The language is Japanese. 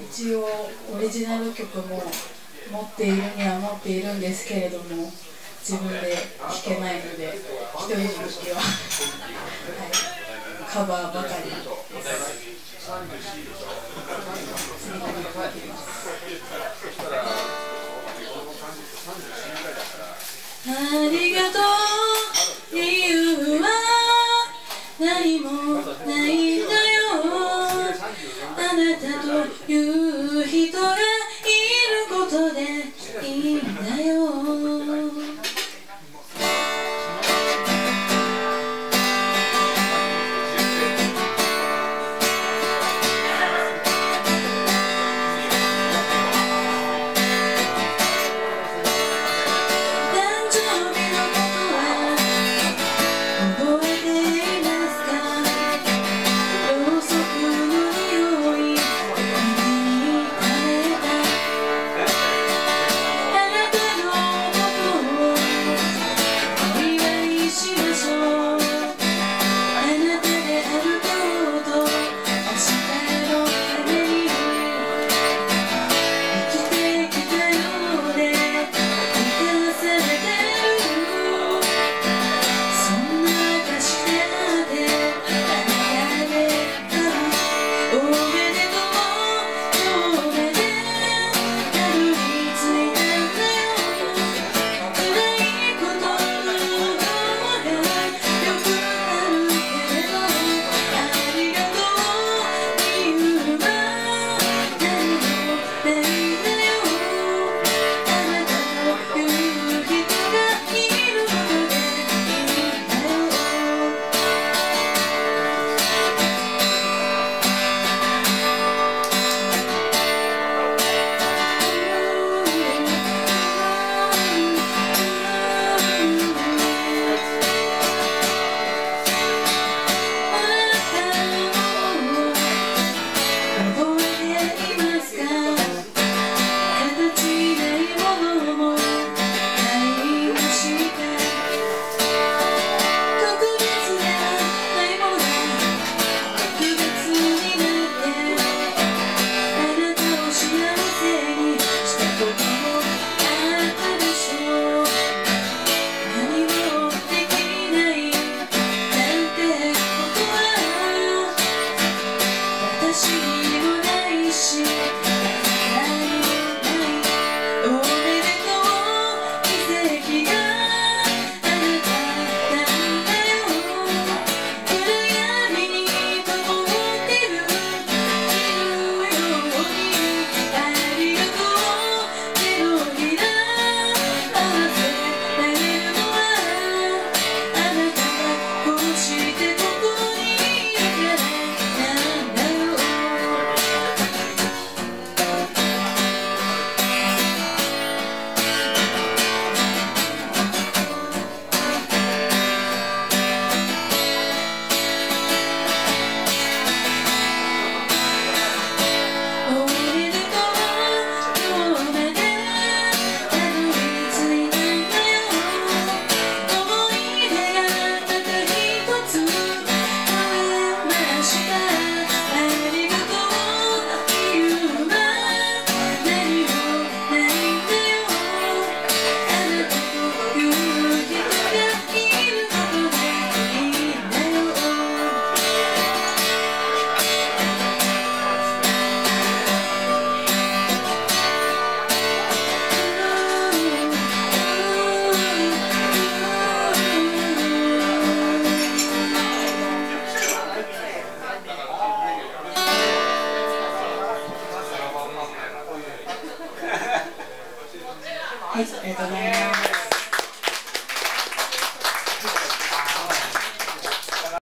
一応オリジナル曲も持っているには持っているんですけれども自分で弾けないので一人の時ははい、カバーばかりです。ありがとう理由はないはい、ありがとうございます。